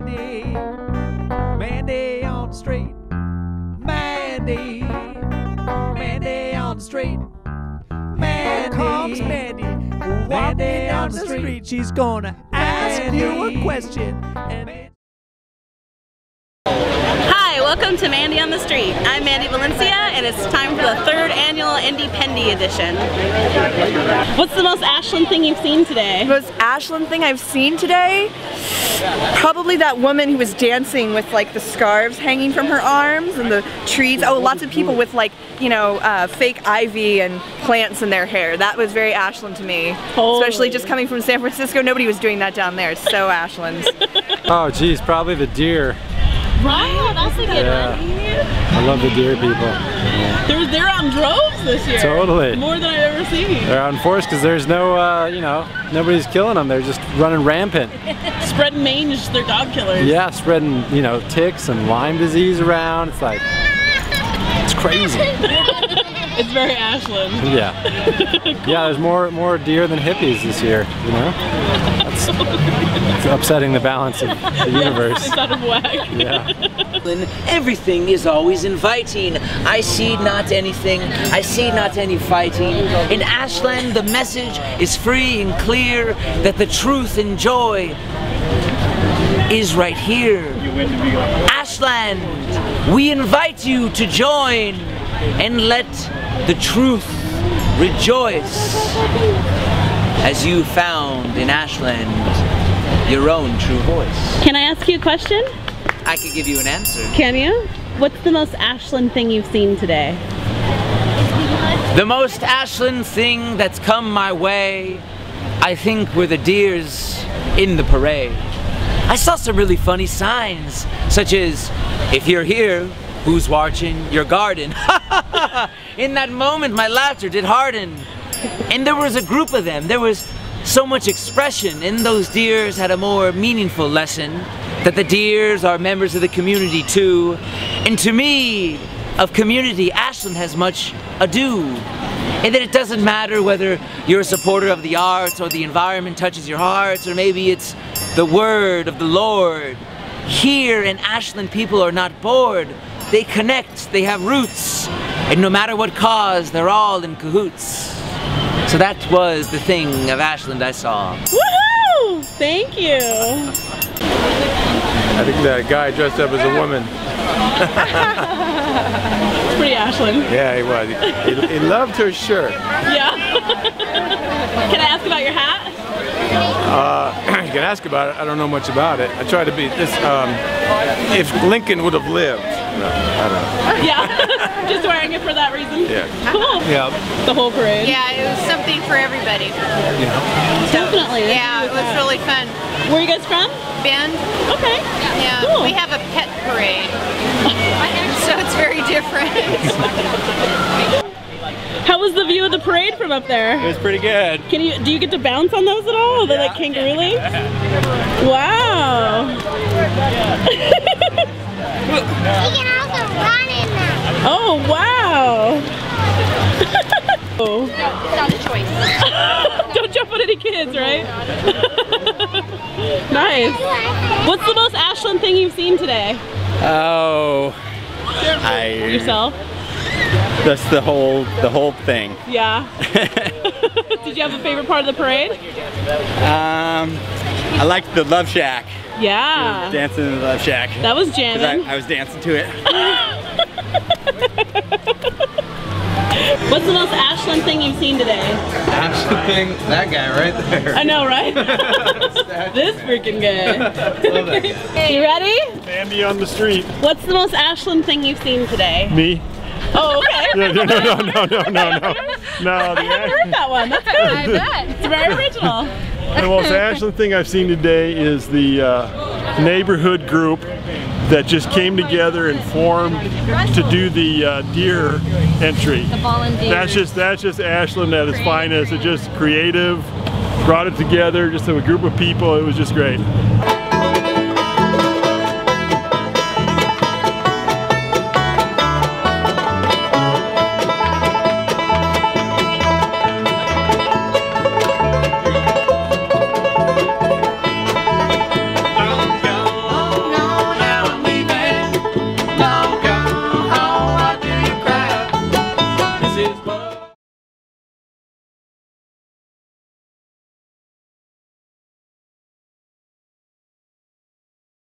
Mandy, Mandy on the street. Mandy, Mandy on the street. Mandy, comes Mandy, walking down the street. She's gonna ask you a question. And Hi, welcome to Mandy on the Street. I'm Mandy Valencia, and it's time for the third annual Indy Pendy edition. What's the most Ashland thing you've seen today? The most Ashland thing I've seen today? Probably that woman who was dancing with like the scarves hanging from her arms and the trees. Oh, lots of people with like, you know, uh, fake ivy and plants in their hair. That was very Ashland to me. Totally. Especially just coming from San Francisco, nobody was doing that down there. It's so Ashland. Oh geez, probably the deer. Wow, that's a good Yeah. I love the deer people. They're, they're on droves this year. Totally. More than I've ever seen. They're on force because there's no, uh, you know, nobody's killing them. They're just running rampant. Spreading mange, they're dog killers. Yeah, spreading, you know, ticks and Lyme disease around. It's like, it's crazy. It's very Ashland. Yeah. Yeah, there's more more deer than hippies this year, you know? That's it's upsetting the balance of the universe. It's out of whack. Yeah. Ashland, everything is always inviting. I see not anything, I see not any fighting. In Ashland, the message is free and clear that the truth and joy is right here. Ashland, we invite you to join and let the truth rejoice as you found in Ashland your own true voice. Can I ask you a question? I could give you an answer. Can you? What's the most Ashland thing you've seen today? The most Ashland thing that's come my way, I think, were the deers in the parade. I saw some really funny signs, such as, if you're here, who's watching your garden? in that moment, my laughter did harden. And there was a group of them. There was so much expression, and those deers had a more meaningful lesson that the deers are members of the community too. And to me, of community, Ashland has much ado. And that it doesn't matter whether you're a supporter of the arts or the environment touches your heart, or maybe it's the word of the Lord. Here in Ashland, people are not bored. They connect, they have roots, and no matter what cause, they're all in cahoots. So that was the thing of Ashland I saw. Woohoo! Thank you. I think that guy dressed up as a woman. It's pretty Ashland. Yeah, he was. He, he loved her shirt. Yeah. Can I ask about your hat? Uh, you can ask about it. I don't know much about it. I try to be this. Um, if Lincoln would have lived, no, I don't know. Yeah. Just wearing it for that reason. Yeah. Cool. Yeah. The whole parade. Yeah, it was something for everybody. Definitely. Let's Yeah, it was really fun. Where are you guys from? Bend, Okay. yeah, Cool. we have from up there? It was pretty good. Can you do you get to bounce on those at all? Are they like kangaroo legs? Wow. Oh wow. oh. Not a choice. Don't jump on any kids, right? nice. What's the most Ashland thing you've seen today? Oh, I. Yourself? That's the whole the whole thing. Yeah. Did you have a favorite part of the parade? Um, I liked the Love Shack. Yeah. Dancing in the Love Shack. That was I, jamming. I was dancing to it. What's the most Ashland thing you've seen today? Ashland thing, that guy right there. I know, right? this freaking guy. Love that guy. You ready? Mandy on the street. What's the most Ashland thing you've seen today? Me? Oh, okay. No, no, no, no, no, no, no, no. No, I haven't heard that one. That's good. I bet. It's very original. the most Ashland thing I've seen today is the uh, neighborhood group that just came together and formed to do the uh, deer entry. The volunteers. That's just that's just Ashland at its finest. It's just creative, brought it together, just a group of people. It was just great.